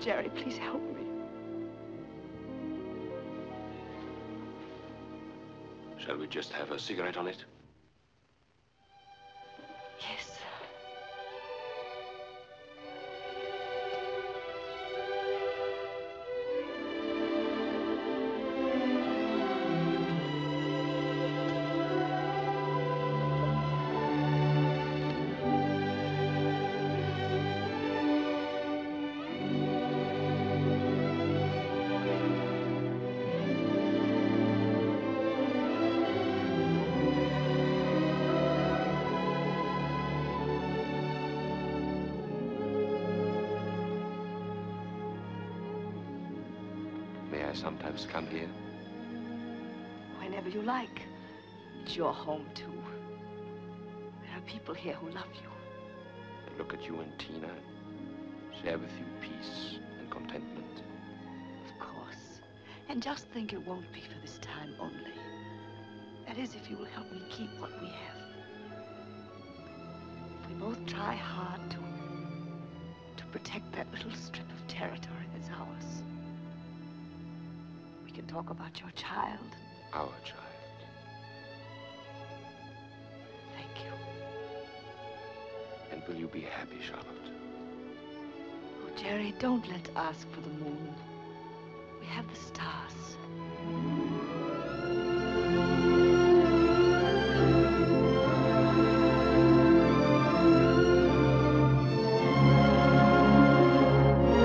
Jerry, please help me. Shall we just have a cigarette on it? May I sometimes come here? Whenever you like. It's your home, too. There are people here who love you. And look at you and Tina and share with you peace and contentment. Of course. And just think it won't be for this time only. That is, if you will help me keep what we have. If we both try hard to... to protect that little strip of territory talk about your child. Our child. Thank you. And will you be happy, Charlotte? Oh, Jerry, don't let's ask for the moon. We have the stars.